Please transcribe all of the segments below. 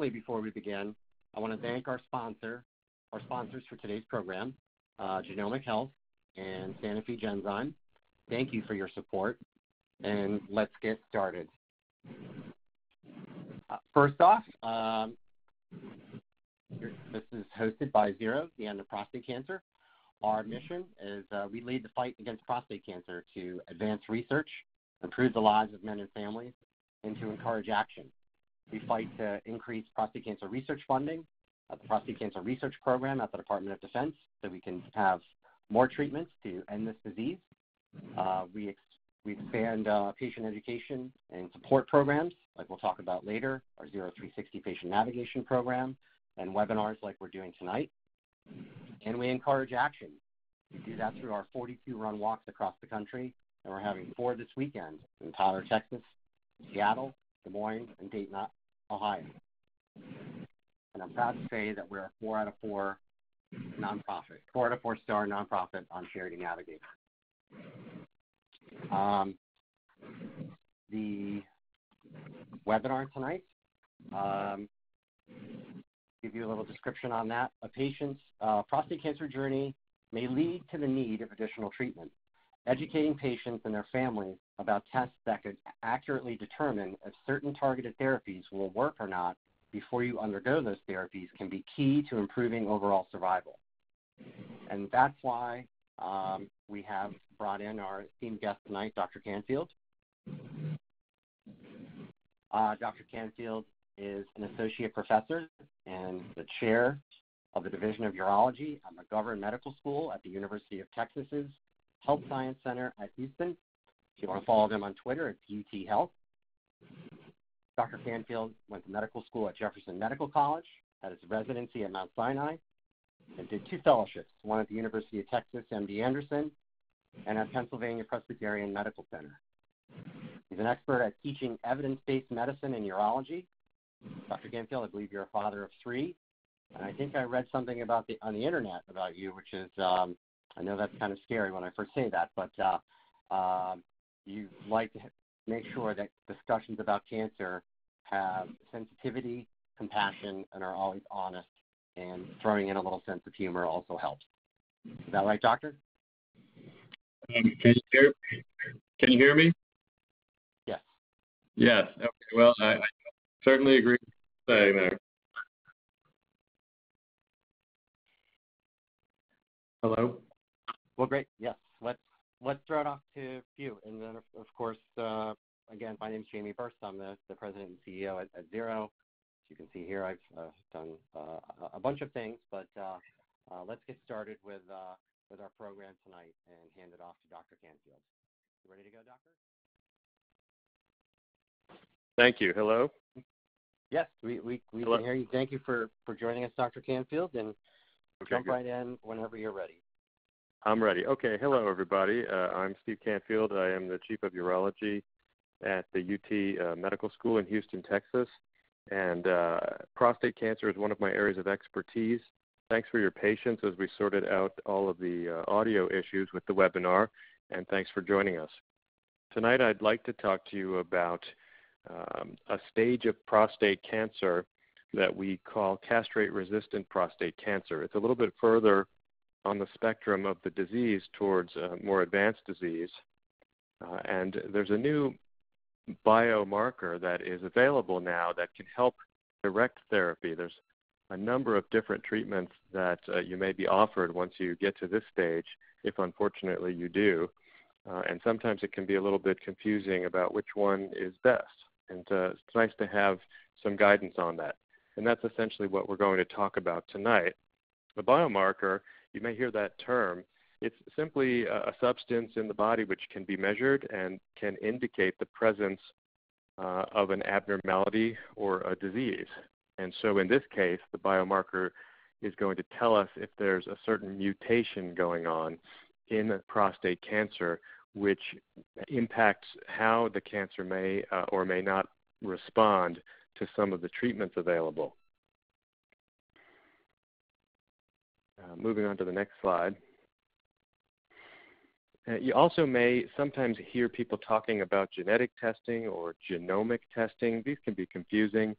quickly before we begin, I want to thank our sponsor, our sponsors for today's program, uh, Genomic Health and Sanofi Genzyme. Thank you for your support, and let's get started. Uh, first off, um, this is hosted by Zero, the end of prostate cancer. Our mission is uh, we lead the fight against prostate cancer to advance research, improve the lives of men and families, and to encourage action. We fight to increase prostate cancer research funding at the Prostate Cancer Research Program at the Department of Defense so we can have more treatments to end this disease. Uh, we, ex- we expand uh, patient education and support programs, like we'll talk about later, our ZERO360 patient navigation program, and webinars like we're doing tonight. And we encourage action. We do that through our 42 run walks across the country, and we're having four this weekend in Tyler, Texas, Seattle, Des Moines, and Dayton, Ohio. And I'm proud to say that we're a four out of four nonprofit, four out of four star nonprofit on Charity Navigator. Um, the webinar tonight um, give you a little description on that. A patient's uh, prostate cancer journey may lead to the need of additional treatment. Educating patients and their families about tests that could accurately determine if certain targeted therapies will work or not before you undergo those therapies can be key to improving overall survival. And that's why um, we have brought in our esteemed guest tonight, Dr. Canfield. Uh, Dr. Canfield is an associate professor and the chair of the Division of Urology at McGovern Medical School at the University of Texas's Health Science Center at Houston. You want to follow them on Twitter, it's UT Health. Dr. Canfield went to medical school at Jefferson Medical College, had his residency at Mount Sinai, and did two fellowships, one at the University of Texas, MD Anderson, and at Pennsylvania Presbyterian Medical Center. He's an expert at teaching evidence-based medicine and urology. Dr. Canfield, I believe you're a father of three, and I think I read something about the on the internet about you, which is um, I know that's kind of scary when I first say that, but uh, uh, you like to make sure that discussions about cancer have sensitivity, compassion, and are always honest. And throwing in a little sense of humor also helps. Is that right, Doctor? Um, can you hear? Can you hear me? Yes. Yes. Okay. Well, I, I certainly agree with saying there. Hello. Well, great. Yes. Let's throw it off to you, and then of, of course uh, again, my name is Jamie Bearse. I'm the, the president and CEO at, Zero. As you can see here, I've uh, done uh, a bunch of things, but uh, uh, let's get started with, uh, with our program tonight and hand it off to Dr. Canfield. You ready to go, Doctor? Thank you. Hello? Yes, we, we, we can hear you. Thank you for, for joining us, Dr. Canfield, and jump right in whenever you're ready. I'm ready. Okay. Hello, everybody. Uh, I'm Steve Canfield. I am the Chief of Urology at the UT uh, Medical School in Houston, Texas. And uh, prostate cancer is one of my areas of expertise. Thanks for your patience as we sorted out all of the uh, audio issues with the webinar, and thanks for joining us. Tonight, I'd like to talk to you about um, a stage of prostate cancer that we call castrate resistant prostate cancer. It's a little bit further on the spectrum of the disease towards uh, more advanced disease. Uh, and there's a new biomarker that is available now that can help direct therapy. There's a number of different treatments that uh, you may be offered once you get to this stage, if unfortunately you do. Uh, and sometimes it can be a little bit confusing about which one is best. And uh, it's nice to have some guidance on that. And that's essentially what we're going to talk about tonight. The biomarker, you may hear that term, it's simply a substance in the body which can be measured and can indicate the presence uh, of an abnormality or a disease. And so in this case, the biomarker is going to tell us if there's a certain mutation going on in prostate cancer, which impacts how the cancer may uh, or may not respond to some of the treatments available. Uh, moving on to the next slide. Uh, you also may sometimes hear people talking about genetic testing or genomic testing. These can be confusing.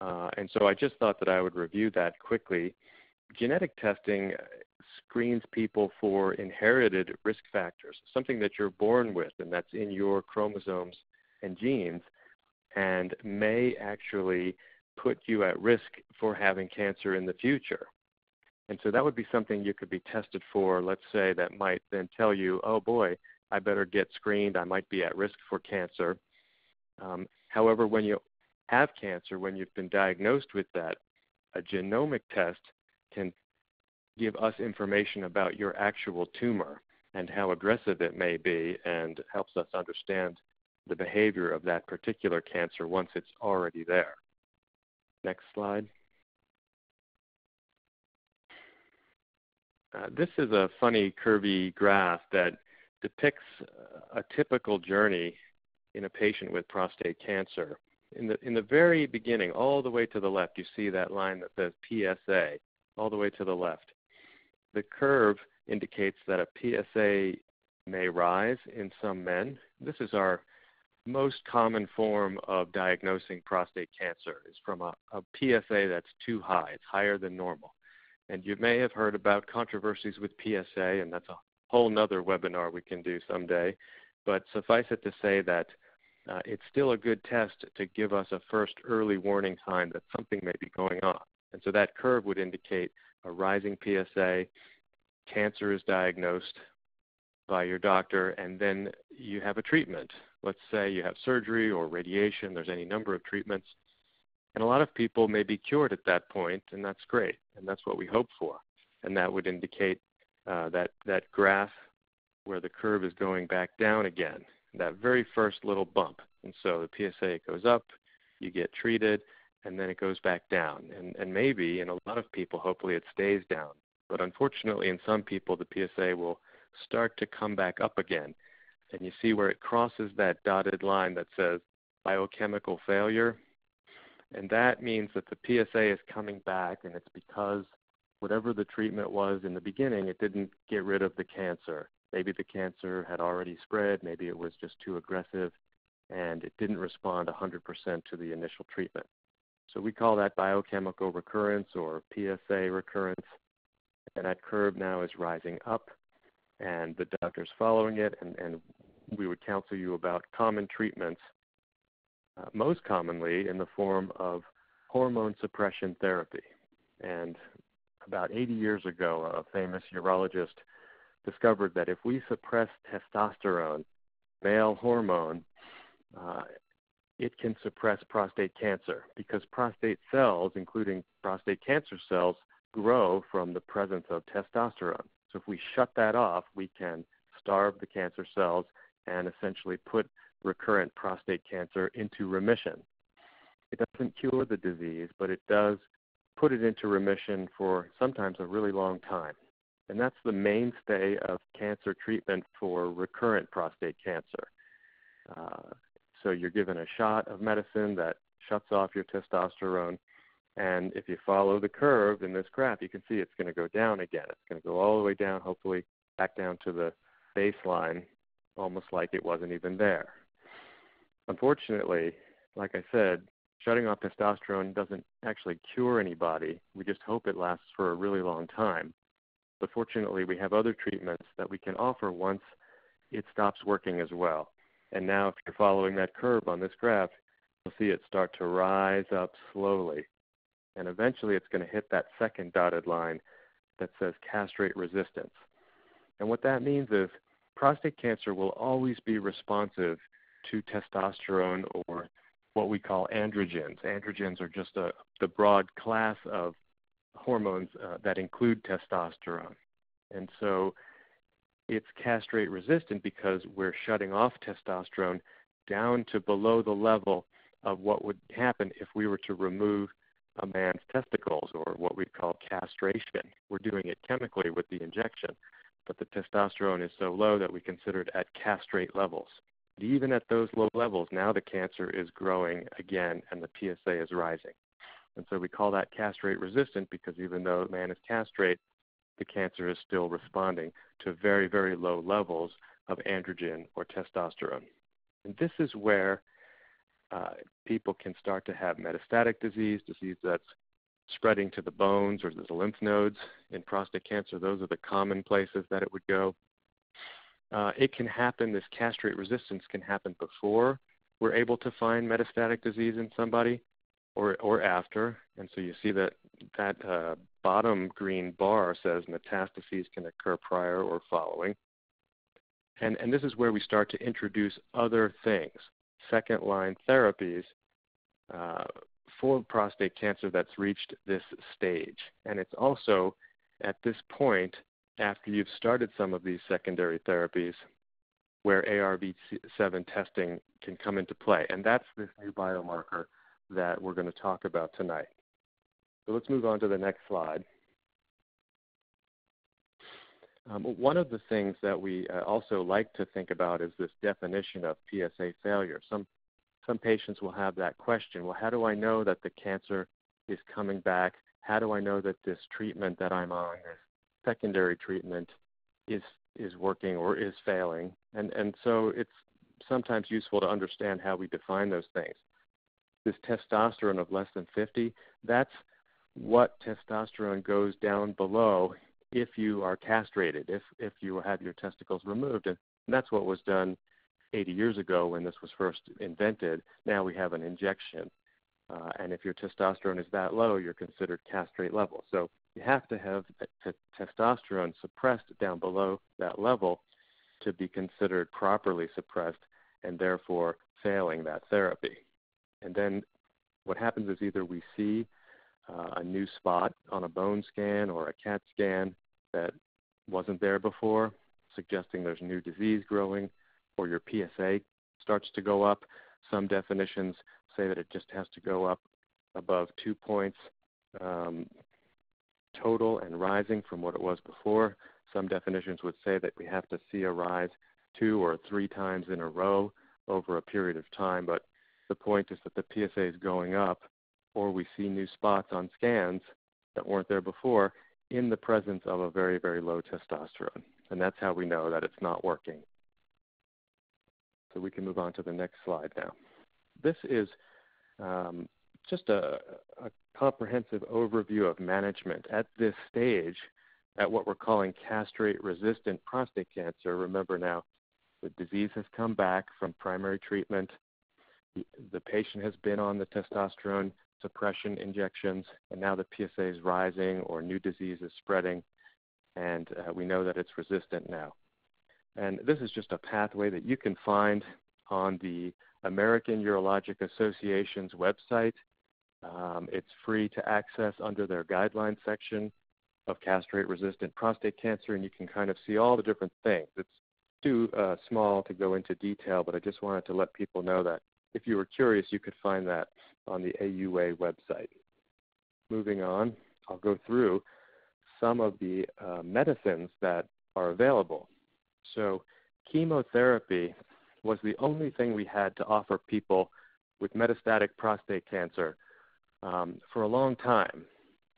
Uh, and so I just thought that I would review that quickly. Genetic testing screens people for inherited risk factors, something that you're born with and that's in your chromosomes and genes, and may actually put you at risk for having cancer in the future. And so that would be something you could be tested for, let's say, that might then tell you, oh boy, I better get screened, I might be at risk for cancer. Um, however, when you have cancer, when you've been diagnosed with that, a genomic test can give us information about your actual tumor and how aggressive it may be and helps us understand the behavior of that particular cancer once it's already there. Next slide. Uh, this is a funny curvy graph that depicts a typical journey in a patient with prostate cancer. In the, in the very beginning, all the way to the left, you see that line that says PSA, all the way to the left. The curve indicates that a PSA may rise in some men. This is our most common form of diagnosing prostate cancer is from a, a PSA that's too high. It's higher than normal. And you may have heard about controversies with PSA, and that's a whole nother webinar we can do someday. But suffice it to say that uh, it's still a good test to give us a first early warning sign that something may be going on. And so that curve would indicate a rising PSA, cancer is diagnosed by your doctor, and then you have a treatment. Let's say you have surgery or radiation, there's any number of treatments. And a lot of people may be cured at that point, and that's great, and that's what we hope for. And that would indicate uh, that, that graph where the curve is going back down again, that very first little bump. And so the PSA goes up, you get treated, and then it goes back down. And, and maybe in a lot of people, hopefully it stays down. But unfortunately, in some people, the PSA will start to come back up again. And you see where it crosses that dotted line that says biochemical failure. And that means that the PSA is coming back, and it's because whatever the treatment was in the beginning, it didn't get rid of the cancer. Maybe the cancer had already spread, maybe it was just too aggressive, and it didn't respond 100% to the initial treatment. So we call that biochemical recurrence or PSA recurrence. And that curve now is rising up, and the doctor's following it, and, and we would counsel you about common treatments uh, most commonly in the form of hormone suppression therapy. And about 80 years ago, a famous urologist discovered that if we suppress testosterone, male hormone, uh, it can suppress prostate cancer because prostate cells, including prostate cancer cells, grow from the presence of testosterone. So if we shut that off, we can starve the cancer cells and essentially put recurrent prostate cancer into remission. It doesn't cure the disease, but it does put it into remission for sometimes a really long time. And that's the mainstay of cancer treatment for recurrent prostate cancer. Uh, so you're given a shot of medicine that shuts off your testosterone. And if you follow the curve in this graph, you can see it's going to go down again. It's going to go all the way down, hopefully back down to the baseline, almost like it wasn't even there. Unfortunately, like I said, shutting off testosterone doesn't actually cure anybody. We just hope it lasts for a really long time. But fortunately, we have other treatments that we can offer once it stops working as well. And now, if you're following that curve on this graph, you'll see it start to rise up slowly. And eventually, it's going to hit that second dotted line that says castrate resistance. And what that means is prostate cancer will always be responsive to testosterone or what we call androgens. Androgens are just a, the broad class of hormones uh, that include testosterone. And so it's castrate resistant because we're shutting off testosterone down to below the level of what would happen if we were to remove a man's testicles or what we call castration. We're doing it chemically with the injection, but the testosterone is so low that we consider it at castrate levels. Even at those low levels, now the cancer is growing again and the PSA is rising. And so we call that castrate resistant because even though man is castrate, the cancer is still responding to very, very low levels of androgen or testosterone. And this is where uh, people can start to have metastatic disease, disease that's spreading to the bones or to the lymph nodes in prostate cancer. Those are the common places that it would go. Uh, it can happen, this castrate resistance can happen before we're able to find metastatic disease in somebody or, or after. And so you see that that uh, bottom green bar says metastases can occur prior or following. And, and this is where we start to introduce other things, second line therapies uh, for prostate cancer that's reached this stage. And it's also at this point, after you've started some of these secondary therapies, where ARV7 testing can come into play. And that's this new biomarker that we're going to talk about tonight. So let's move on to the next slide. Um, one of the things that we uh, also like to think about is this definition of PSA failure. Some some patients will have that question. Well, how do I know that the cancer is coming back? How do I know that this treatment that I'm on, this secondary treatment, is is working or is failing? And and so it's sometimes useful to understand how we define those things. This testosterone of less than 50, that's what testosterone goes down below if you are castrated, if if you have your testicles removed, and that's what was done 80 years ago when this was first invented. Now we have an injection. Uh, and if your testosterone is that low, you're considered castrate level. So you have to have t- testosterone suppressed down below that level to be considered properly suppressed and therefore failing that therapy. And then what happens is either we see uh, a new spot on a bone scan or a CAT scan that wasn't there before, suggesting there's new disease growing, or your PSA starts to go up. Some definitions say that it just has to go up above two points um, total and rising from what it was before. Some definitions would say that we have to see a rise two or three times in a row over a period of time, but the point is that the PSA is going up, or we see new spots on scans that weren't there before in the presence of a very, very low testosterone. And that's how we know that it's not working. So we can move on to the next slide now. This is um, just a, a comprehensive overview of management at this stage at what we're calling castrate resistant prostate cancer. Remember now, the disease has come back from primary treatment. The, patient has been on the testosterone suppression injections, and now the PSA is rising or new disease is spreading, and uh, we know that it's resistant now. And this is just a pathway that you can find on the American Urologic Association's website. Um, it's free to access under their guidelines section of castrate resistant prostate cancer, and you can kind of see all the different things. It's too uh, small to go into detail, but I just wanted to let people know that if you were curious, you could find that on the AUA website. Moving on, I'll go through some of the uh, medicines that are available. So, chemotherapy was the only thing we had to offer people with metastatic prostate cancer um, for a long time.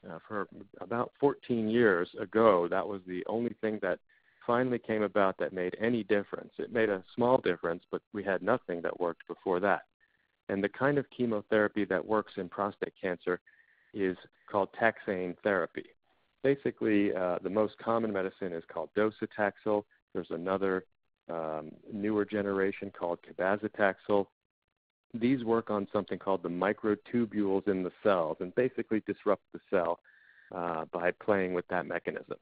Uh, for about 14 years ago, that was the only thing that finally came about that made any difference. It made a small difference, but we had nothing that worked before that. And the kind of chemotherapy that works in prostate cancer is called taxane therapy. Basically, uh, the most common medicine is called docetaxel. There's another um, newer generation called cabazitaxel. These work on something called the microtubules in the cells and basically disrupt the cell uh, by playing with that mechanism.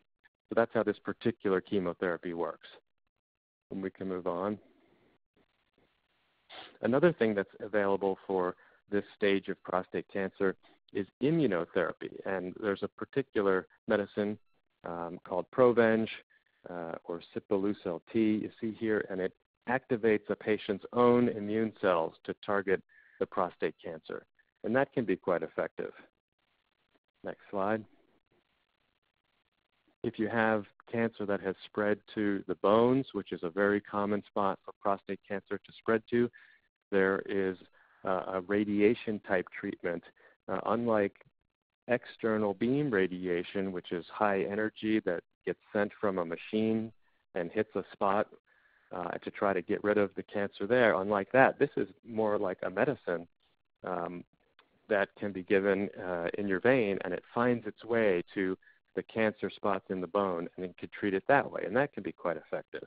So that's how this particular chemotherapy works. And we can move on. Another thing that's available for this stage of prostate cancer is immunotherapy. And there's a particular medicine um, called Provenge uh, or Sipuleucel T, you see here, and it activates a patient's own immune cells to target the prostate cancer. And that can be quite effective. Next slide. If you have cancer that has spread to the bones, which is a very common spot for prostate cancer to spread to, there is uh, a radiation type treatment. Uh, unlike external beam radiation, which is high energy that gets sent from a machine and hits a spot, uh, to try to get rid of the cancer there. Unlike that, this is more like a medicine um, that can be given uh, in your vein, and it finds its way to the cancer spots in the bone, and it can treat it that way, and that can be quite effective.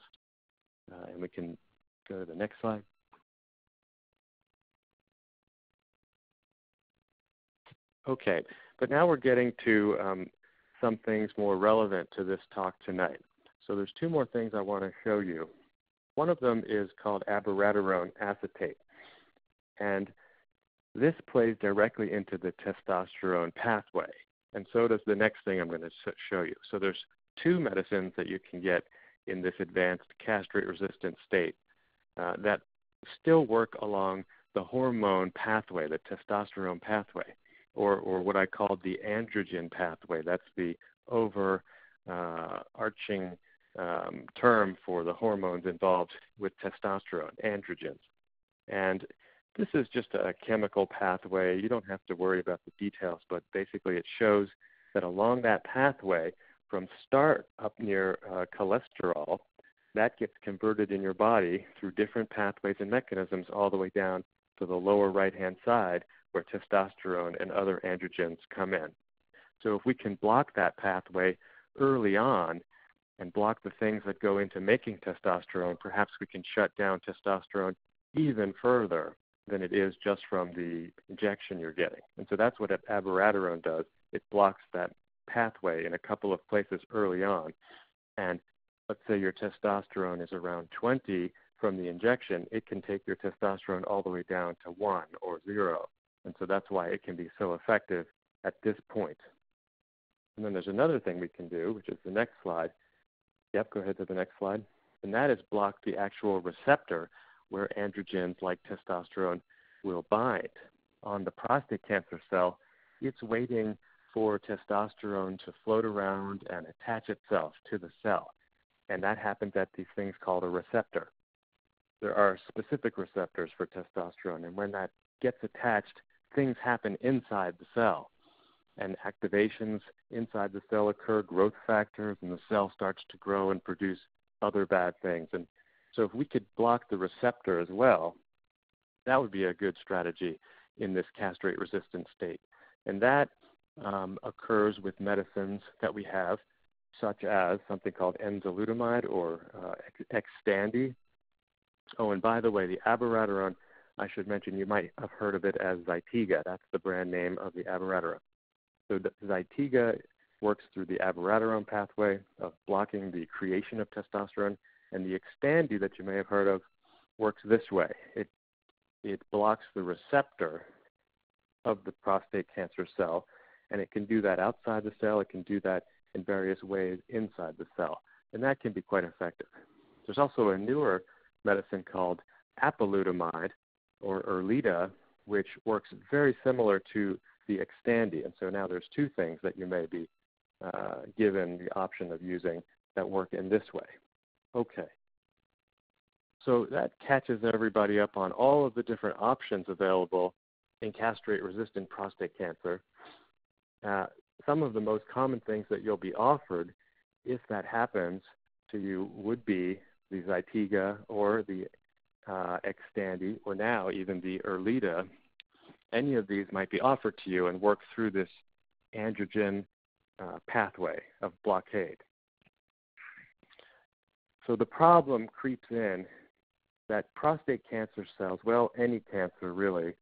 Uh, and we can go to the next slide. Okay, but now we're getting to um, some things more relevant to this talk tonight. So there's two more things I want to show you. One of them is called abiraterone acetate. And this plays directly into the testosterone pathway. And so does the next thing I'm going to show you. So there's two medicines that you can get in this advanced castrate-resistant state uh, that still work along the hormone pathway, the testosterone pathway or, or what I call the androgen pathway. That's the overarching uh, um, term for the hormones involved with testosterone, androgens. And this is just a chemical pathway. You don't have to worry about the details, but basically it shows that along that pathway, from start up near uh, cholesterol, that gets converted in your body through different pathways and mechanisms all the way down to the lower right hand side where testosterone and other androgens come in. So if we can block that pathway early on and block the things that go into making testosterone, perhaps we can shut down testosterone even further than it is just from the injection you're getting. And so that's what abiraterone does. It blocks that pathway in a couple of places early on. And let's say your testosterone is around 20 from the injection, it can take your testosterone all the way down to 1 or 0. And so that's why it can be so effective at this point. And then there's another thing we can do, which is the next slide. Yep, go ahead to the next slide. And that is block the actual receptor where androgens like testosterone will bind. On the prostate cancer cell, it's waiting for testosterone to float around and attach itself to the cell. And that happens at these things called a receptor. There are specific receptors for testosterone, and when that gets attached things happen inside the cell. And activations inside the cell occur, growth factors, and the cell starts to grow and produce other bad things. And so, if we could block the receptor as well, that would be a good strategy in this castrate resistant state. And that um, occurs with medicines that we have, such as something called enzalutamide or uh, Xtandi. Oh, and by the way, the abiraterone I should mention you might have heard of it as Zytiga. That's the brand name of the abiraterone. So Zytiga works through the abiraterone pathway of blocking the creation of testosterone, and the Xtandi that you may have heard of works this way. It it blocks the receptor of the prostate cancer cell, and it can do that outside the cell. It can do that in various ways inside the cell, and that can be quite effective. There's also a newer medicine called apalutamide, or Erleada, which works very similar to the Xtandi. And so now there's two things that you may be uh, given the option of using that work in this way. Okay. So that catches everybody up on all of the different options available in castrate resistant prostate cancer. Uh, some of the most common things that you'll be offered if that happens to you would be the Zytiga or the uh, Xtandi, or now even the Erleada, any of these might be offered to you and work through this androgen uh, pathway of blockade. So the problem creeps in that prostate cancer cells, well, any cancer really,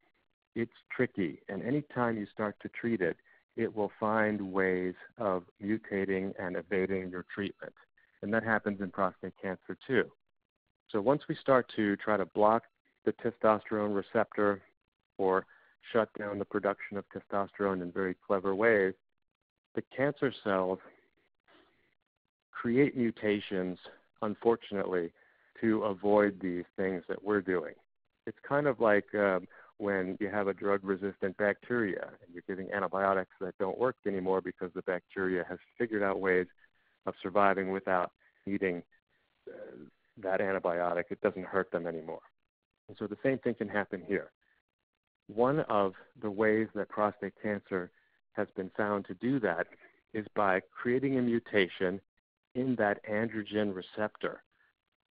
it's tricky. And anytime you start to treat it, it will find ways of mutating and evading your treatment. And that happens in prostate cancer too. So once we start to try to block the testosterone receptor or shut down the production of testosterone in very clever ways, the cancer cells create mutations, unfortunately, to avoid these things that we're doing. It's kind of like um, when you have a drug resistant bacteria and you're giving antibiotics that don't work anymore because the bacteria has figured out ways of surviving without needing uh, that antibiotic, it doesn't hurt them anymore. And so the same thing can happen here. One of the ways that prostate cancer has been found to do that is by creating a mutation in that androgen receptor.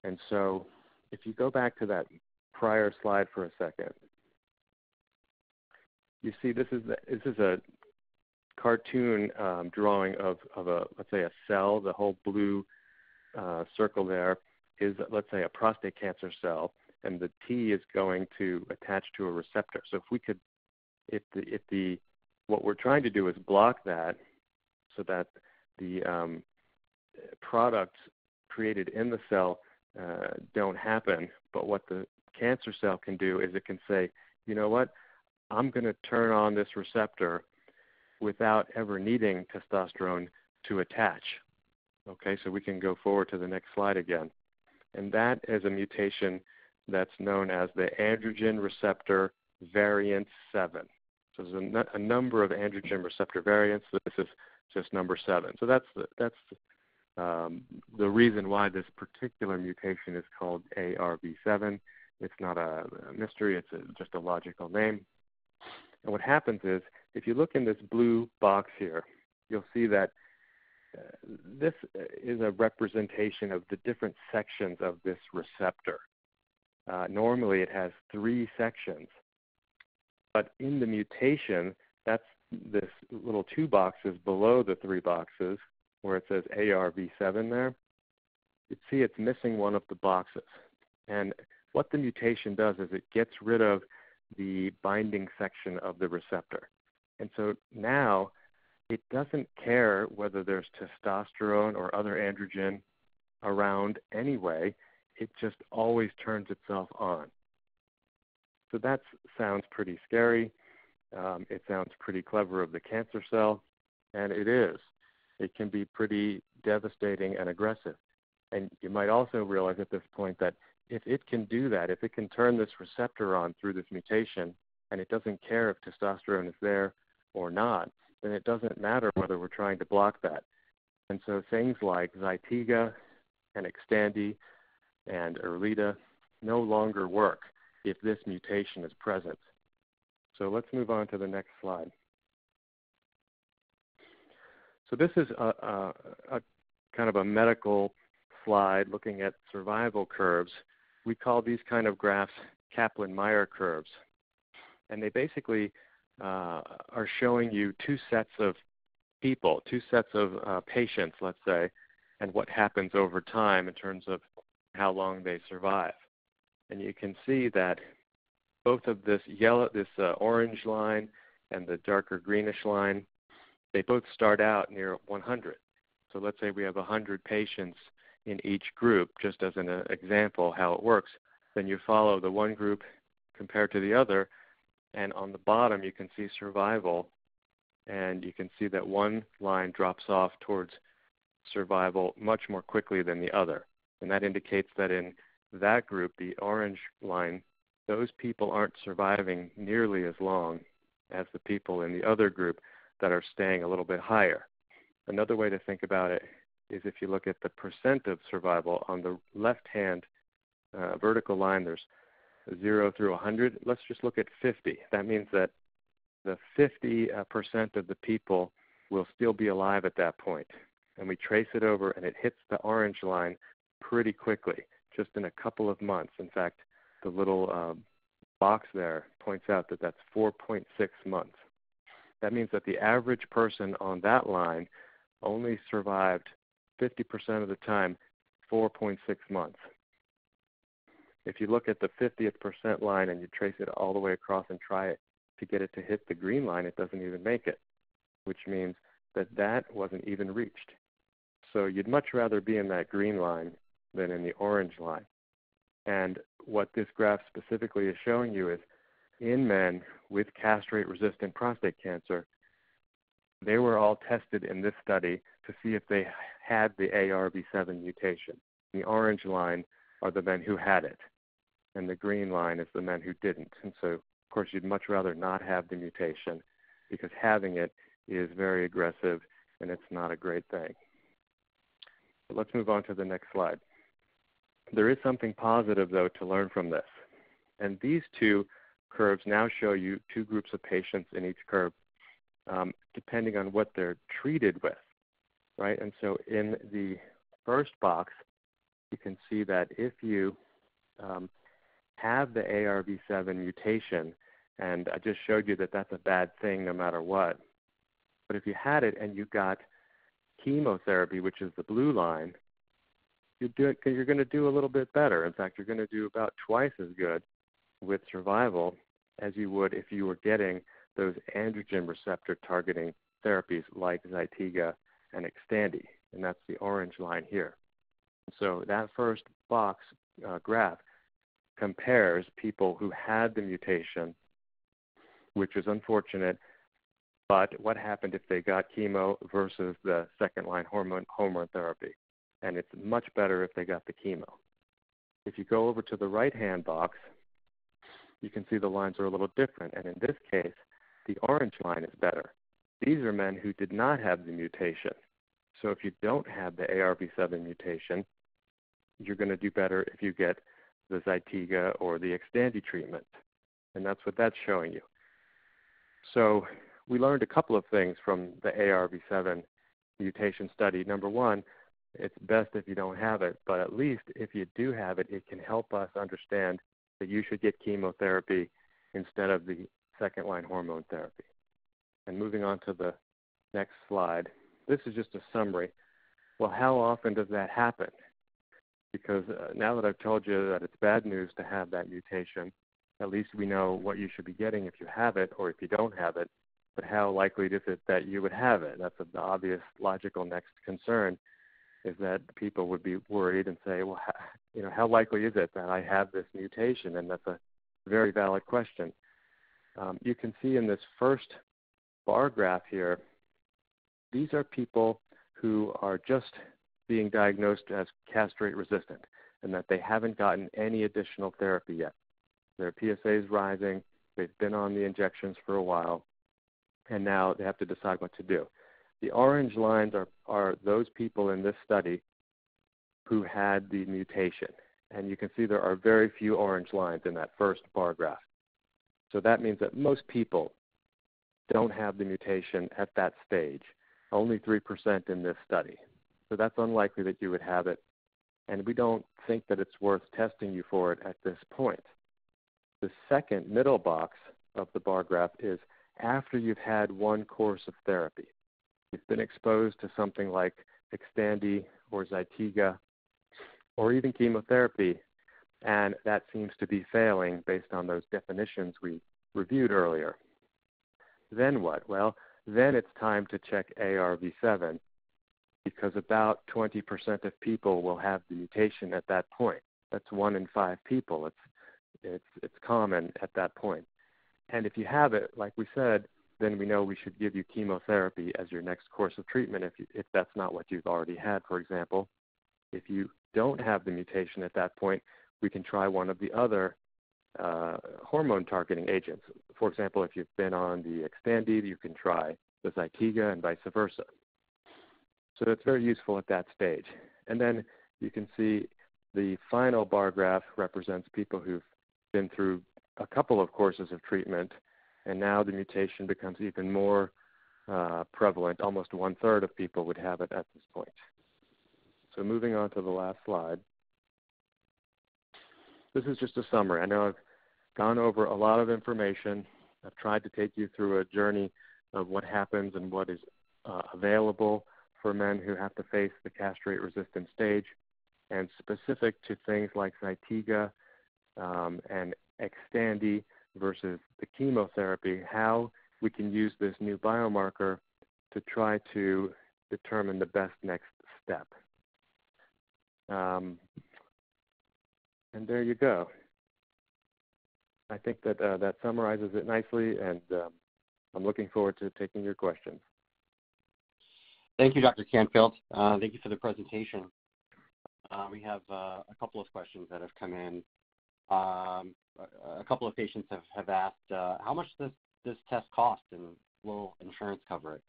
And so if you go back to that prior slide for a second, you see this is the, this is a cartoon um, drawing of, of a let's say a cell. The whole blue uh, circle there is let's say a prostate cancer cell, and the T is going to attach to a receptor. So if we could, if the if the what we're trying to do is block that, so that the um, products created in the cell uh, don't happen. But what the cancer cell can do is it can say, you know what, I'm going to turn on this receptor without ever needing testosterone to attach. Okay, so we can go forward to the next slide again. And that is a mutation that's known as the androgen receptor variant 7. So there's a, a number of androgen receptor variants. This is just number 7. So that's the, that's um, the reason why this particular mutation is called ARV7. It's not a, a mystery, it's a, just a logical name. And what happens is, if you look in this blue box here, you'll see that uh, this is a representation of the different sections of this receptor. Uh, normally, it has three sections, but in the mutation, that's this little two boxes below the three boxes where it says ARV7 there. You see it's missing one of the boxes. And what the mutation does is it gets rid of the binding section of the receptor. And so now it doesn't care whether there's testosterone or other androgen around anyway, it just always turns itself on. So that sounds pretty scary. Um, it sounds pretty clever of the cancer cell, and it is. It can be pretty devastating and aggressive. And you might also realize at this point that if it can do that, if it can turn this receptor on through this mutation, and it doesn't care if testosterone is there or not, then it doesn't matter whether we're trying to block that. And so things like Zytiga and Xtandi and Erleada no longer work if this mutation is present. So let's move on to the next slide. So this is a, a, a kind of a medical slide looking at survival curves. We call these kind of graphs Kaplan-Meier curves. And they basically uh, are showing you two sets of people, two sets of uh, patients, let's say, and what happens over time in terms of how long they survive. And you can see that both of this yellow, this uh, orange line and the darker greenish line, they both start out near 100. So let's say we have 100 patients in each group, just as an uh, example how it works. Then you follow the one group compared to the other, and on the bottom you can see survival, and you can see that one line drops off towards survival much more quickly than the other. And that indicates that in that group, the orange line, those people aren't surviving nearly as long as the people in the other group that are staying a little bit higher. Another way to think about it is if you look at the percent of survival on the left hand uh, vertical line, there's 0 through 100. Let's just look at 50. That means that the 50% uh, of the people will still be alive at that point. And we trace it over, and it hits the orange line pretty quickly, just in a couple of months. In fact, the little um, box there points out that that's 4.6 months. That means that the average person on that line only survived 50% of the time 4.6 months. If you look at the 50th percent line and you trace it all the way across and try it to get it to hit the green line, it doesn't even make it, which means that that wasn't even reached. So you'd much rather be in that green line than in the orange line. And what this graph specifically is showing you is in men with castrate resistant prostate cancer, they were all tested in this study to see if they had the ARV7 mutation. The orange line are the men who had it, and the green line is the men who didn't. And so, of course, you'd much rather not have the mutation because having it is very aggressive and it's not a great thing. But let's move on to the next slide. There is something positive, though, to learn from this. And these two curves now show you two groups of patients in each curve, um, depending on what they're treated with, right? And so in the first box, you can see that if you um, have the ARV7 mutation, and I just showed you that that's a bad thing no matter what. But if you had it and you got chemotherapy, which is the blue line, you're, you're going to do a little bit better. In fact, you're going to do about twice as good with survival as you would if you were getting those androgen receptor targeting therapies like Zytiga and Xtandi, and that's the orange line here. So that first box uh, graph compares people who had the mutation, which is unfortunate, but what happened if they got chemo versus the second line hormone hormone therapy? And it's much better if they got the chemo. If you go over to the right hand box, you can see the lines are a little different. And in this case, the orange line is better. These are men who did not have the mutation. So if you don't have the ARV7 mutation, you're going to do better if you get the Zytiga or the Xtandi treatment. And that's what that's showing you. So we learned a couple of things from the ARV7 mutation study. Number one, it's best if you don't have it, but at least if you do have it, it can help us understand that you should get chemotherapy instead of the second line hormone therapy. And moving on to the next slide, this is just a summary. Well, how often does that happen? Because uh, now that I've told you that it's bad news to have that mutation, at least we know what you should be getting if you have it or if you don't have it. But how likely is it that you would have it? That's the obvious logical next concern is that people would be worried and say, well, how, you know, how likely is it that I have this mutation? And that's a very valid question. Um, you can see in this first bar graph here, these are people who are just being diagnosed as castrate resistant and that they haven't gotten any additional therapy yet. Their PSA is rising, they've been on the injections for a while, and now they have to decide what to do. The orange lines are, are those people in this study who had the mutation. And you can see there are very few orange lines in that first bar graph. So that means that most people don't have the mutation at that stage, only 3% in this study. So that's unlikely that you would have it. And we don't think that it's worth testing you for it at this point. The second middle box of the bar graph is after you've had one course of therapy. You've been exposed to something like Xtandi or Zytiga or even chemotherapy, and that seems to be failing based on those definitions we reviewed earlier. Then what? Well, then it's time to check ARV7 because about 20% of people will have the mutation at that point. That's one in five people. It's it's it's common at that point. And if you have it, like we said, then we know we should give you chemotherapy as your next course of treatment if, you, if that's not what you've already had, for example. If you don't have the mutation at that point, we can try one of the other uh, hormone targeting agents. For example, if you've been on the Xtandi, you can try the Zytiga and vice versa. So that's very useful at that stage. And then you can see the final bar graph represents people who've been through a couple of courses of treatment and now the mutation becomes even more uh, prevalent. Almost one third of people would have it at this point. So moving on to the last slide. This is just a summary. I know I've gone over a lot of information. I've tried to take you through a journey of what happens and what is uh, available for men who have to face the castrate resistant stage, and specific to things like Zytiga um, and Xtandi versus the chemotherapy, how we can use this new biomarker to try to determine the best next step. Um, and there you go. I think that uh, that summarizes it nicely, and um, I'm looking forward to taking your questions. Thank you, Dr. Canfield. Uh, thank you for the presentation. Uh, we have uh, a couple of questions that have come in. Um, a couple of patients have, have asked, uh, how much does this test cost and will insurance cover it?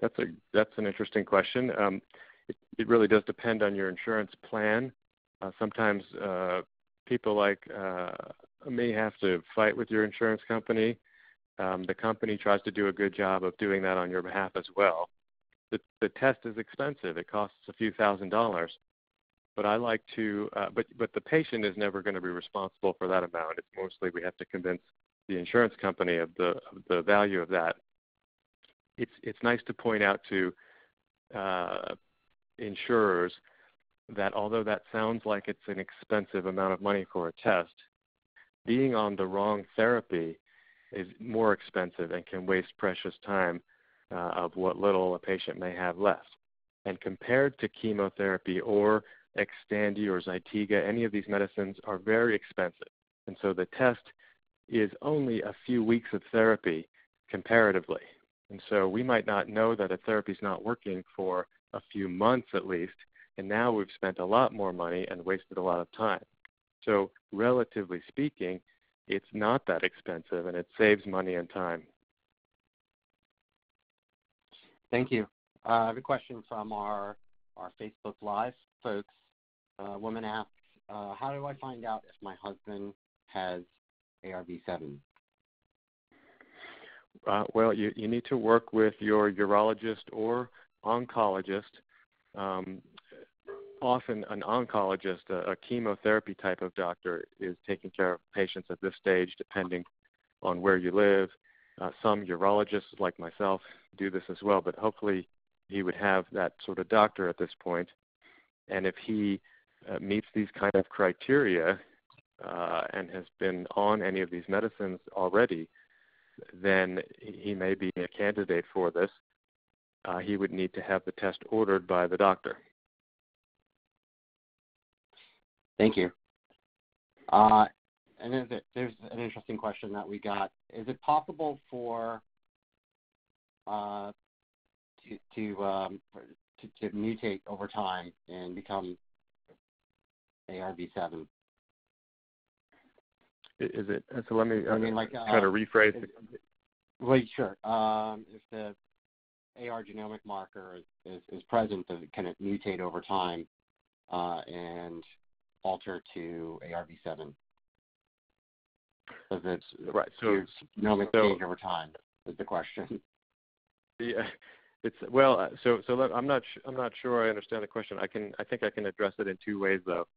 That's a that's an interesting question. Um, it, it, really does depend on your insurance plan. Uh, sometimes uh, people like uh, may have to fight with your insurance company. Um, the company tries to do a good job of doing that on your behalf as well. The, the test is expensive. It costs a few thousand dollars. But I like to, uh, but but the patient is never going to be responsible for that amount. It's mostly we have to convince the insurance company of the of the value of that. It's it's nice to point out to uh, insurers that although that sounds like it's an expensive amount of money for a test, being on the wrong therapy is more expensive and can waste precious time uh, of what little a patient may have left. And compared to chemotherapy or Xtandi or Zytiga, any of these medicines are very expensive. And so the test is only a few weeks of therapy comparatively. And so we might not know that a therapy is not working for a few months at least, and now we've spent a lot more money and wasted a lot of time. So, relatively speaking, it's not that expensive and it saves money and time. Thank you. Uh, I have a question from our our Facebook Live folks. A uh, woman asks, uh, "How do I find out if my husband has ARV7?" Uh, well, you, you need to work with your urologist or oncologist. Um, often, an oncologist, a, a, chemotherapy type of doctor, is taking care of patients at this stage, depending on where you live. Uh, some urologists, like myself, do this as well, but hopefully, he would have that sort of doctor at this point. And if he uh, meets these kind of criteria uh, and has been on any of these medicines already, then he may be a candidate for this. Uh, he would need to have the test ordered by the doctor. Thank you. Uh, and there's, there's an interesting question that we got. Is it possible for uh, to to, um, to to mutate over time and become ARV7? Is it? So let me. I mean, like try uh, to rephrase. Is, well, sure. Um, if the AR genomic marker is, is, is present, it, can it mutate over time uh, and alter to ARV7? Does it right? So genomic so, change over time? Is the question. Yeah, it's well. Uh, so so let, I'm not sh- I'm not sure I understand the question. I can I think I can address it in two ways though.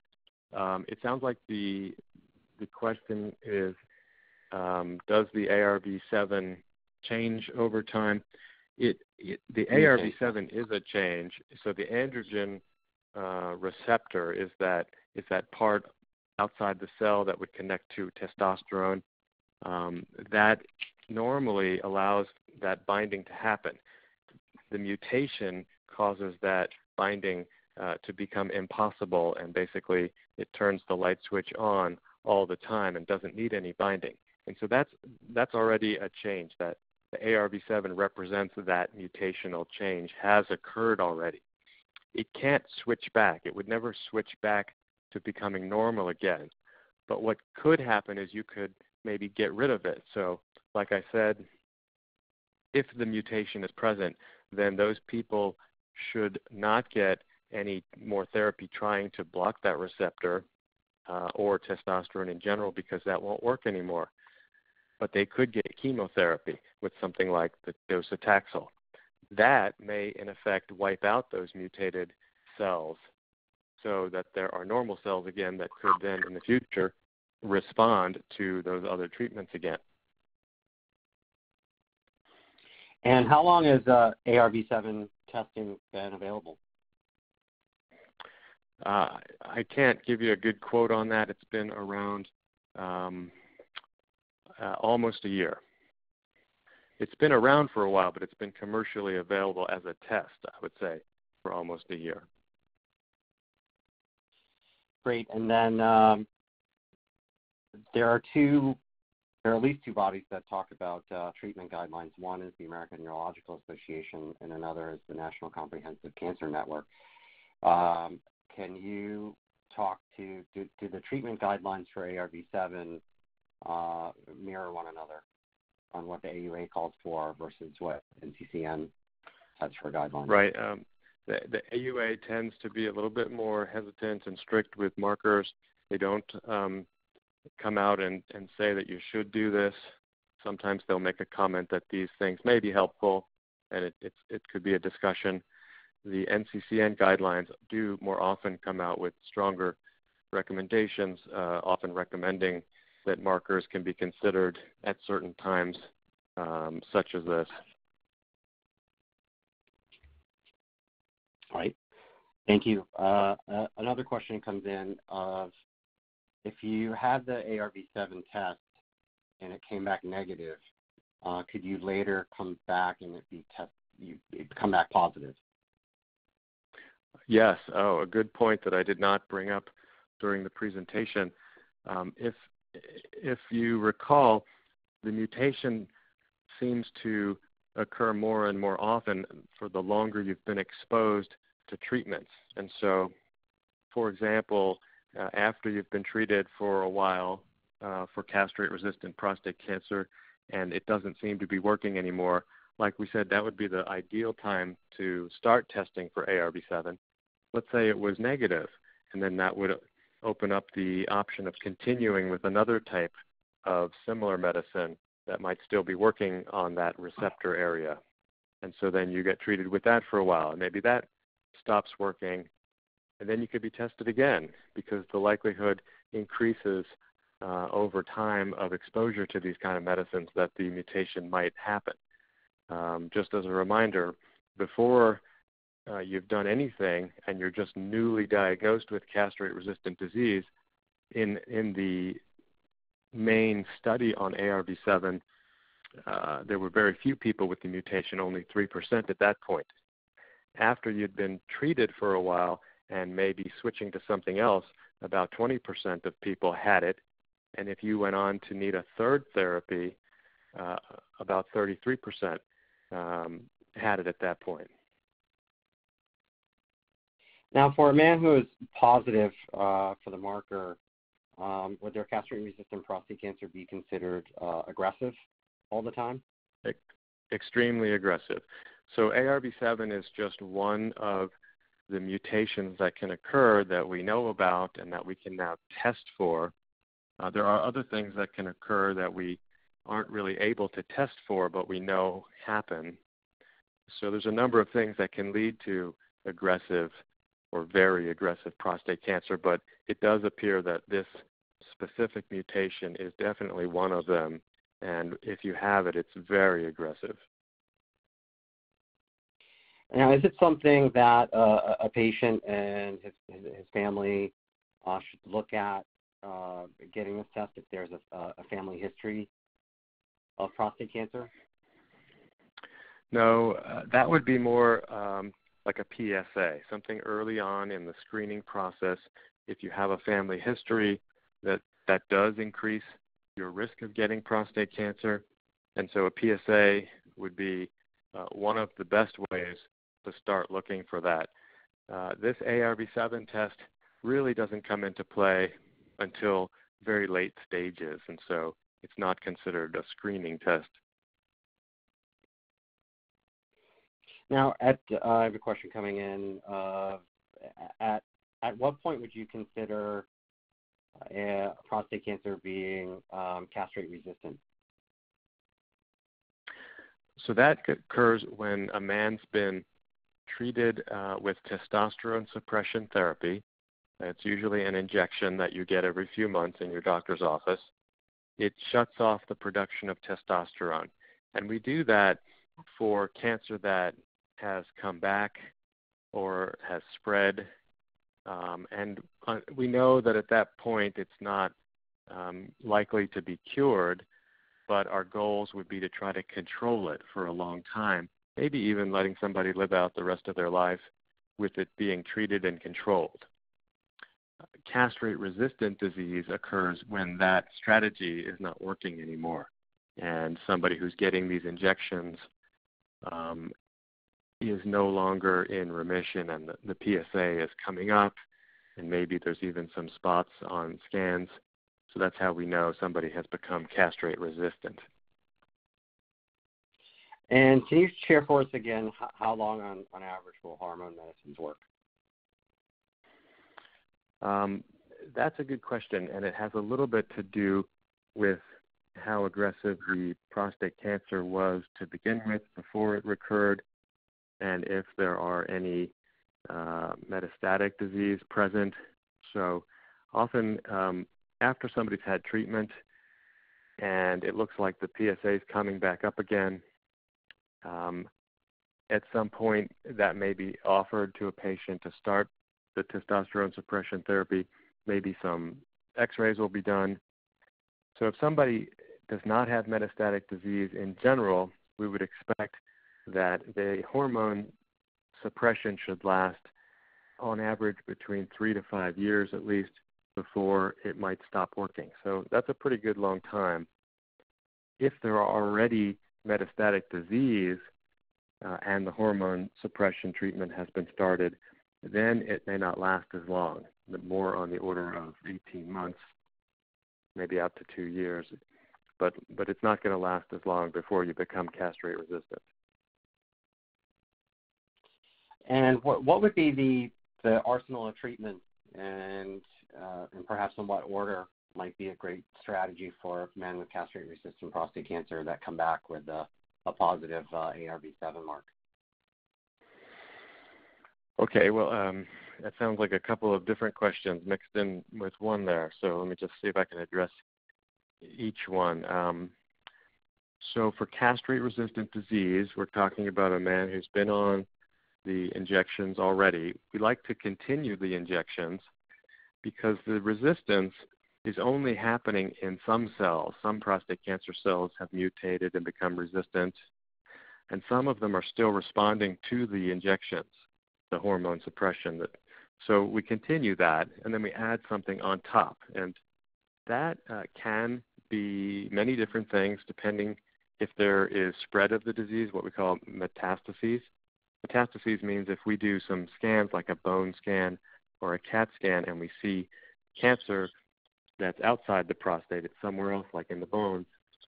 Um, it sounds like the the question is, um, does the ARV7 change over time? The ARV7 is a change. So the androgen uh, receptor is that is that part outside the cell that would connect to testosterone. Um, that normally allows that binding to happen. The mutation causes that binding uh, to become impossible, and basically it turns the light switch on all the time and doesn't need any binding. And so that's that's already a change that the ARV7 represents that mutational change has occurred already. It can't switch back. It would never switch back to becoming normal again. But what could happen is you could maybe get rid of it. So, like I said, if the mutation is present, then those people should not get any more therapy trying to block that receptor uh, or testosterone in general because that won't work anymore. But they could get chemotherapy with something like the docetaxel. That may, in effect, wipe out those mutated cells so that there are normal cells again that could then, in the future, respond to those other treatments again. And how long has uh, ARV7 testing been available? Uh, I can't give you a good quote on that. It's been around um, uh, almost a year. It's been around for a while, but it's been commercially available as a test, I would say, for almost a year. Great. And then um, there are two, there are at least two bodies that talk about uh, treatment guidelines. One is the American Urological Association, and another is the National Comprehensive Cancer Network. Um, can you talk to do, the treatment guidelines for ARV7 uh, mirror one another on what the AUA calls for versus what NCCN has for guidelines? Right. Um, the, AUA tends to be a little bit more hesitant and strict with markers. They don't um, come out and, say that you should do this. Sometimes they'll make a comment that these things may be helpful, and it could be a discussion the NCCN guidelines do more often come out with stronger recommendations, uh, often recommending that markers can be considered at certain times, um, such as this. All right. Thank you. Uh, uh, another question comes in of if you had the ARV7 test and it came back negative, uh, could you later come back and it be test you come back positive? Yes. Oh, a good point that I did not bring up during the presentation. Um, if if you recall, the mutation seems to occur more and more often for the longer you've been exposed to treatments. And so, for example, uh, after you've been treated for a while uh, for castrate resistant prostate cancer and it doesn't seem to be working anymore, like we said, that would be the ideal time to start testing for ARV7. Let's say it was negative, and then that would open up the option of continuing with another type of similar medicine that might still be working on that receptor area. And so then you get treated with that for a while, and maybe that stops working, and then you could be tested again because the likelihood increases uh, over time of exposure to these kind of medicines that the mutation might happen. Um, just as a reminder, before uh, you've done anything and you're just newly diagnosed with castrate-resistant disease, in in the main study on ARV7, uh, there were very few people with the mutation, only 3% at that point. After you'd been treated for a while and maybe switching to something else, about 20% of people had it. And if you went on to need a third therapy, uh, about 33% um, had it at that point. Now, for a man who is positive uh, for the marker, um, would their castrate-resistant prostate cancer be considered uh, aggressive all the time? Extremely aggressive. So ARV7 is just one of the mutations that can occur that we know about and that we can now test for. Uh, there are other things that can occur that we aren't really able to test for, but we know happen. So there's a number of things that can lead to aggressive or very aggressive prostate cancer, but it does appear that this specific mutation is definitely one of them. And if you have it, it's very aggressive. Now, is it something that uh, a patient and his, his family uh, should look at uh, getting this test if there's a, a family history of prostate cancer? No, uh, that would be more um, like a PSA, something early on in the screening process. If you have a family history, that that does increase your risk of getting prostate cancer, and so a PSA would be uh, one of the best ways to start looking for that. Uh, this ARV7 test really doesn't come into play until very late stages, and so it's not considered a screening test. Now, uh, I have a question coming in. Uh, at at what point would you consider uh, prostate cancer being um, castrate resistant? So that occurs when a man's been treated with testosterone suppression therapy. It's usually an injection that you get every few months in your doctor's office. It shuts off the production of testosterone. And we do that for cancer that has come back or has spread. Um, and uh, we know that at that point it's not um, likely to be cured, but our goals would be to try to control it for a long time, maybe even letting somebody live out the rest of their life with it being treated and controlled. Castrate resistant disease occurs when that strategy is not working anymore. And somebody who's getting these injections um, is no longer in remission and the, the PSA is coming up, and maybe there's even some spots on scans. So that's how we know somebody has become castrate resistant. And can you share for us again how long, on, on average, will hormone medicines work? Um, that's a good question, and it has a little bit to do with how aggressive the prostate cancer was to begin with before it recurred, and if there are any uh, metastatic disease present. So often um, after somebody's had treatment and it looks like the PSA is coming back up again, um, at some point that may be offered to a patient to start the testosterone suppression therapy. Maybe some x-rays will be done. So if somebody does not have metastatic disease in general, we would expect that the hormone suppression should last on average between three to five years at least before it might stop working. So that's a pretty good long time. If there are already metastatic disease uh, and the hormone suppression treatment has been started, then it may not last as long, more on the order of 18 months, maybe up to two years. But but it's not going to last as long before you become castrate resistant. And what what would be the the arsenal of treatment, and uh, and perhaps in what order might be a great strategy for men with castrate-resistant prostate cancer that come back with a, a positive uh, ARV7 mark? Okay, well, um, that sounds like a couple of different questions mixed in with one there. So let me just see if I can address each one. Um, so for castrate-resistant disease, we're talking about a man who's been on the injections already. We like to continue the injections because the resistance is only happening in some cells. Some prostate cancer cells have mutated and become resistant, and some of them are still responding to the injections, the hormone suppression. That, so we continue that, and then we add something on top. And that uh, can be many different things depending if there is spread of the disease, what we call metastases. Metastases means if we do some scans like a bone scan or a CAT scan and we see cancer that's outside the prostate, it's somewhere else like in the bones,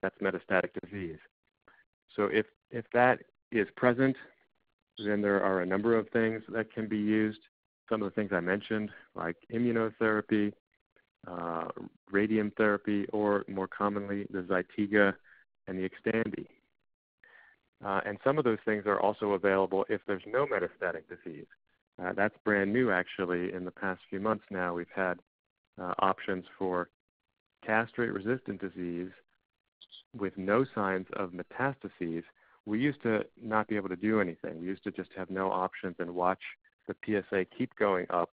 that's metastatic disease. So if, if that is present, then there are a number of things that can be used. Some of the things I mentioned, like immunotherapy, uh, radium therapy, or more commonly, the Zytiga and the Xtandi. Uh, and some of those things are also available if there's no metastatic disease. Uh, that's brand new, actually. In the past few months now, we've had uh, options for castrate resistant disease with no signs of metastases. We used to not be able to do anything. We used to just have no options and watch the PSA keep going up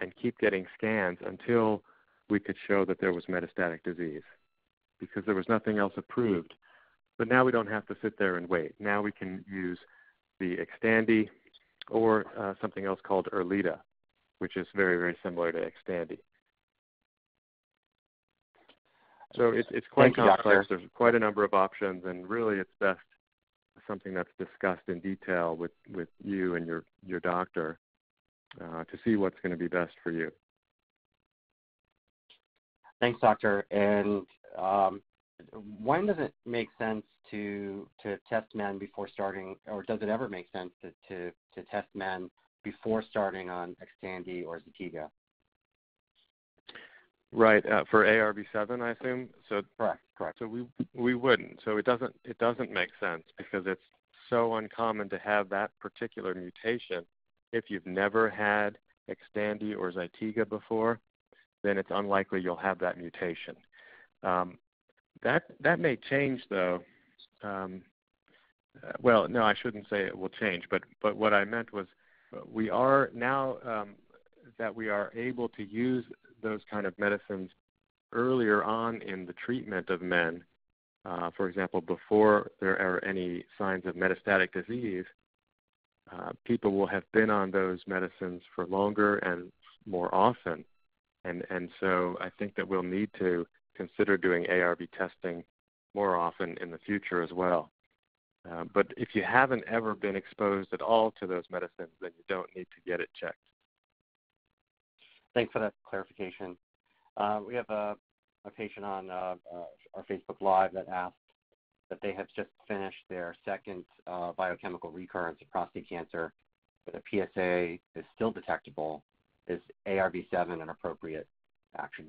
and keep getting scans until we could show that there was metastatic disease because there was nothing else approved. But now we don't have to sit there and wait. Now we can use the Xtandi or uh, something else called Erleada, which is very, very similar to Xtandi. So it, it's quite Thank complex. You, There's quite a number of options, and really, it's best something that's discussed in detail with, with you and your your doctor uh, to see what's going to be best for you. Thanks, doctor. And um, when does it make sense to to test men before starting, or does it ever make sense to to, to test men before starting on Xtandi or Zytiga? Right uh, for ARV7, I assume. So correct, correct. So we we wouldn't. So it doesn't it doesn't make sense because it's so uncommon to have that particular mutation. If you've never had Xtandi or Zytiga before, then it's unlikely you'll have that mutation. That that may change though. Um, uh, well, no, I shouldn't say it will change, but but what I meant was we are now um, that we are able to use those kind of medicines earlier on in the treatment of men. Uh, for example, before there are any signs of metastatic disease, uh, people will have been on those medicines for longer and more often, and and so I think that we'll need to consider doing ARV testing more often in the future as well. Uh, but if you haven't ever been exposed at all to those medicines, then you don't need to get it checked. Thanks for that clarification. Uh, we have a, a patient on uh, uh our Facebook Live that asked that they have just finished their second uh, biochemical recurrence of prostate cancer, but a PSA is still detectable. Is ARV7 an appropriate action?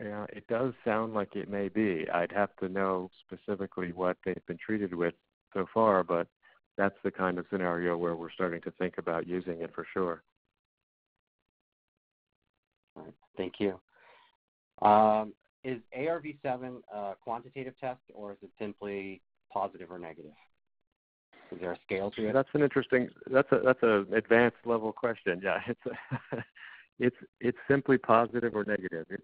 Yeah, it does sound like it may be. I'd have to know specifically what they've been treated with so far, but that's the kind of scenario where we're starting to think about using it for sure. All right. Thank you. Um, is ARV7 a quantitative test, or is it simply positive or negative? Is there a scale to it? That's an interesting. That's a that's an advanced level question. Yeah, it's a, it's it's simply positive or negative. It's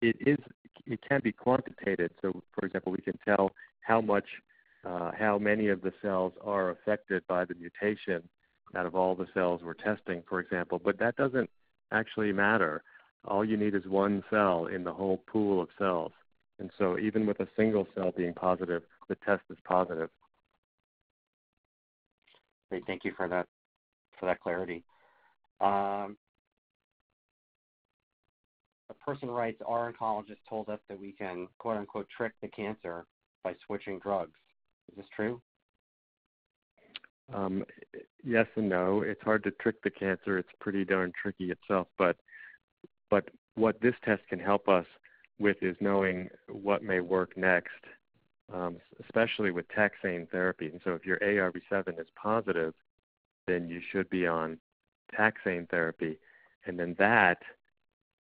it is it can be quantitated. So, for example, we can tell how much uh, how many of the cells are affected by the mutation out of all the cells we're testing, for example. But that doesn't actually matter. All you need is one cell in the whole pool of cells. And so, even with a single cell being positive, the test is positive. Great. Thank you for that for that clarity. Um, person writes, our oncologist told us that we can quote unquote trick the cancer by switching drugs. Is this true? Um, yes and no. It's hard to trick the cancer. It's pretty darn tricky itself. But but what this test can help us with is knowing what may work next um, especially with taxane therapy. And so if your ARV7 is positive, then you should be on taxane therapy. And then that,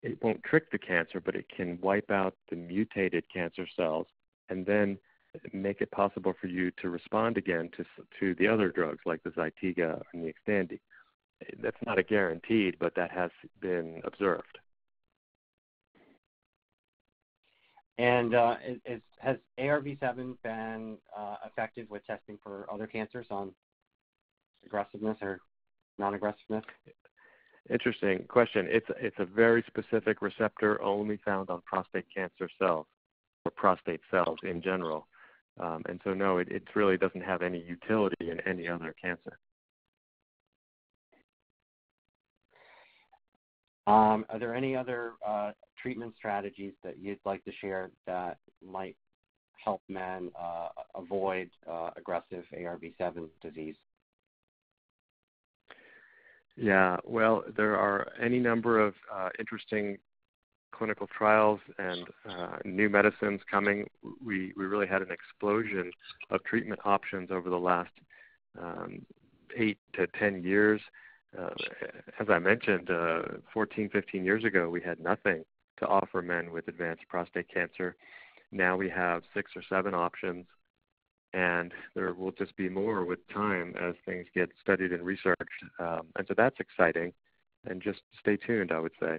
it won't trick the cancer, but it can wipe out the mutated cancer cells and then make it possible for you to respond again to, to the other drugs like the Zytiga and the Xtandi. That's not a guaranteed, but that has been observed. And uh, is, has ARV7 been uh, effective with testing for other cancers on aggressiveness or non-aggressiveness? Interesting question. It's it's a very specific receptor only found on prostate cancer cells or prostate cells in general, um, and so no, it, it really doesn't have any utility in any other cancer. Um, are there any other uh, treatment strategies that you'd like to share that might help men uh, avoid uh, aggressive ARV7 disease? Yeah, well, there are any number of uh, interesting clinical trials and uh, new medicines coming. We, we really had an explosion of treatment options over the last um, eight to 10 years. Uh, as I mentioned, uh, 14, 15 years ago, we had nothing to offer men with advanced prostate cancer. Now we have six or seven options, and there will just be more with time as things get studied and researched. Um, and so that's exciting. And just stay tuned, I would say.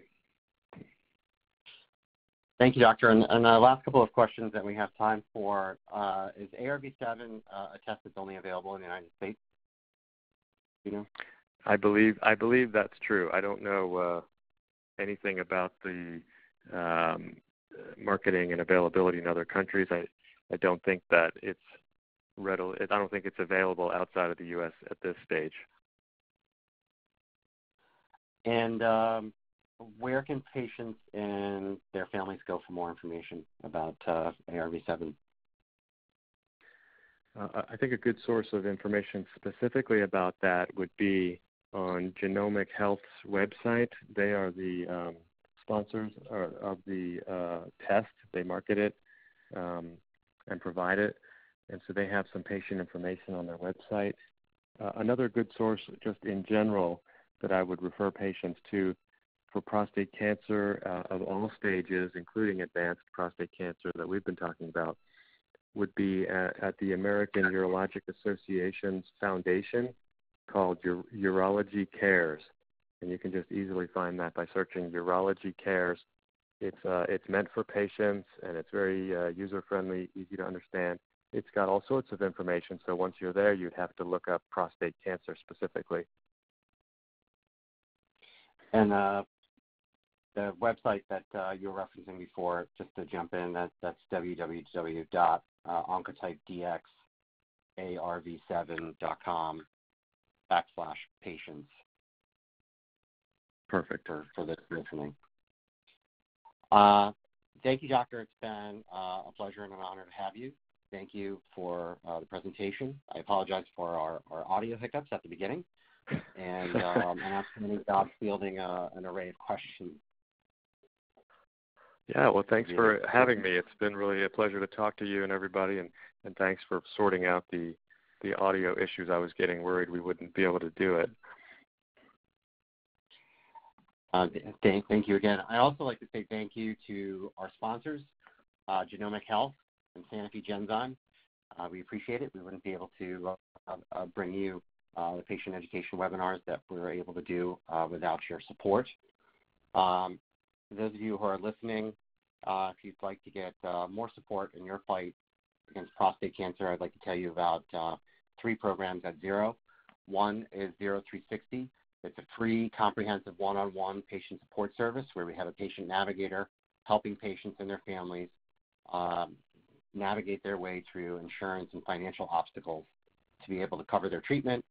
Thank you, Doctor. And, and the last couple of questions that we have time for uh, is ARV7 uh, a test that's only available in the United States? You know? I believe I believe that's true. I don't know uh, anything about the um, marketing and availability in other countries. I I don't think that it's readily. I don't think it's available outside of the U.S. at this stage. And um, where can patients and their families go for more information about uh, ARV7? Uh, I think a good source of information specifically about that would be on Genomic Health's website. They are the um, sponsors of the uh, test. They market it um, and provide it, and so they have some patient information on their website. Uh, another good source, just in general, that I would refer patients to for prostate cancer uh, of all stages, including advanced prostate cancer that we've been talking about, would be at, at the American Urologic Association's foundation called Ur- Urology Cares, and you can just easily find that by searching Urology Cares. It's uh, it's meant for patients, and it's very uh, user friendly, easy to understand. It's got all sorts of information. So once you're there, you'd have to look up prostate cancer specifically. And uh, the website that uh, you were referencing before, just to jump in, that, that's www.oncotypedxarv7.com backslash patients. Perfect. For, for this listening. Uh, thank you, Doctor. It's been uh, a pleasure and an honor to have you. Thank you for uh, the presentation. I apologize for our, our audio hiccups at the beginning, and um, an outstanding job fielding uh, an array of questions. Yeah, well, thanks for having me. It's been really a pleasure to talk to you and everybody, and, and thanks for sorting out the the audio issues. I was getting worried we wouldn't be able to do it. Uh, thank, thank you again. I also like to say thank you to our sponsors, uh, Genomic Health and Sanofi Genzyme. Uh, we appreciate it. We wouldn't be able to uh, uh, bring you the patient education webinars that we were able to do without your support. Um, those of you who are listening, if you'd like to get more support in your fight against prostate cancer, I'd like to tell you about three programs at Zero. One is ZERO360. It's a free, comprehensive one-on-one patient support service where we have a patient navigator helping patients and their families um, navigate their way through insurance and financial obstacles to be able to cover their treatment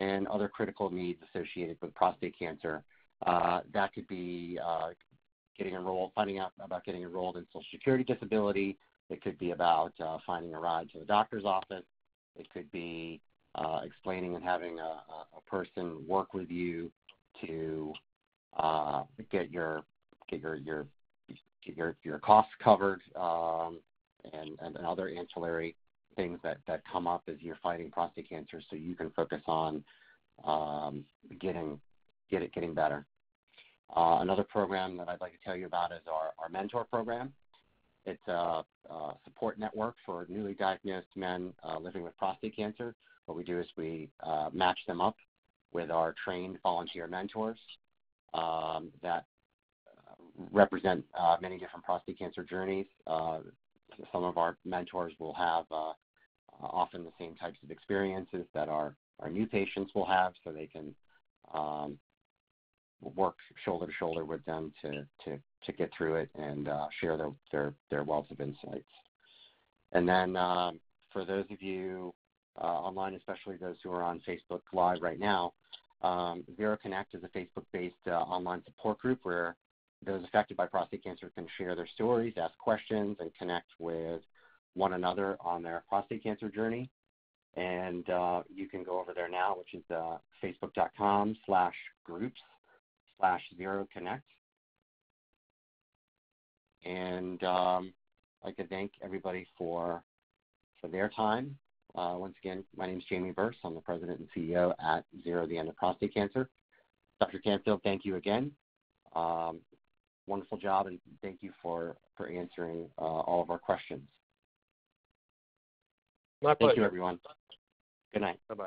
and other critical needs associated with prostate cancer. Uh, that could be uh, getting enrolled, finding out about getting enrolled in Social Security disability. It could be about uh, finding a ride to the doctor's office. It could be uh, explaining and having a, a, person work with you to uh, get your get your your get your your costs covered um, and, and, other ancillary things that, that come up as you're fighting prostate cancer, so you can focus on um, getting get it getting better. Uh, another program that I'd like to tell you about is our, our mentor program. It's a, a support network for newly diagnosed men uh, living with prostate cancer what we do is we uh, match them up with our trained volunteer mentors um, that uh, represent uh, many different prostate cancer journeys. Uh, some of our mentors will have uh, often the same types of experiences that our, our new patients will have, so they can um, work shoulder to shoulder with them to, to, to get through it and uh, share their, their, their wealth of insights. And then um, for those of you uh, online, especially those who are on Facebook Live right now. Um, Zero Connect is a Facebook-based uh, online support group where those affected by prostate cancer can share their stories, ask questions, and connect with one another on their prostate cancer journey. And uh, you can go over there now, which is uh, facebook.com slash groups slash zero connect. And um, I'd like to thank everybody for for their time uh, once again, my name is Jamie Bearse. I'm the president and CEO at Zero the End of Prostate Cancer. Dr. Canfield, thank you again. Um, wonderful job, and thank you for, for answering uh, all of our questions. My pleasure. Thank you, everyone. Good night. Bye-bye.